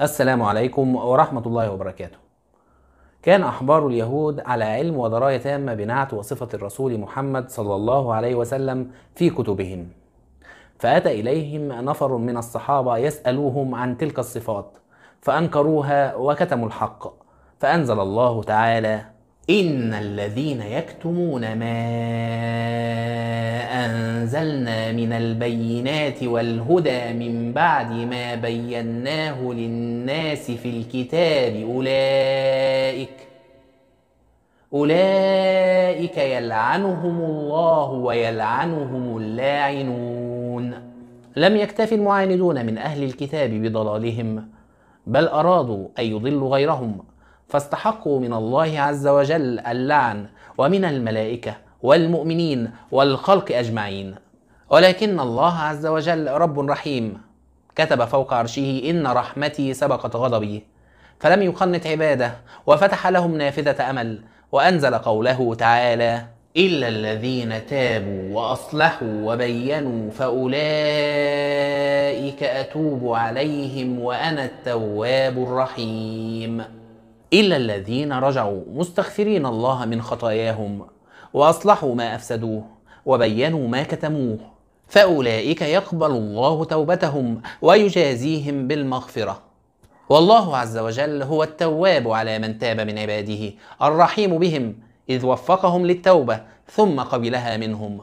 السلام عليكم ورحمة الله وبركاته. كان أحبار اليهود على علم ودراية تامة بنعت وصفة الرسول محمد صلى الله عليه وسلم في كتبهم. فأتى إليهم نفر من الصحابة يسألوهم عن تلك الصفات، فأنكروها وكتموا الحق، فأنزل الله تعالى: إن الذين يكتمون ما أنزلنا من البينات والهدى من بعد ما بيناه للناس في الكتاب أولئك أولئك يلعنهم الله ويلعنهم اللاعنون. لم يكتف المعاندون من أهل الكتاب بضلالهم بل أرادوا أن يضلوا غيرهم فاستحقوا من الله عز وجل اللعن ومن الملائكة والمؤمنين والخلق أجمعين. ولكن الله عز وجل رب رحيم كتب فوق عرشه إن رحمتي سبقت غضبي فلم يقنط عباده وفتح لهم نافذة أمل وأنزل قوله تعالى إلا الذين تابوا وأصلحوا وبينوا فأولئك أتوب عليهم وأنا التواب الرحيم. إلا الذين رجعوا مستغفرين الله من خطاياهم وأصلحوا ما أفسدوه وبينوا ما كتموه. فأولئك يقبل الله توبتهم ويجازيهم بالمغفرة. والله عز وجل هو التواب على من تاب من عباده الرحيم بهم إذ وفقهم للتوبة ثم قبلها منهم.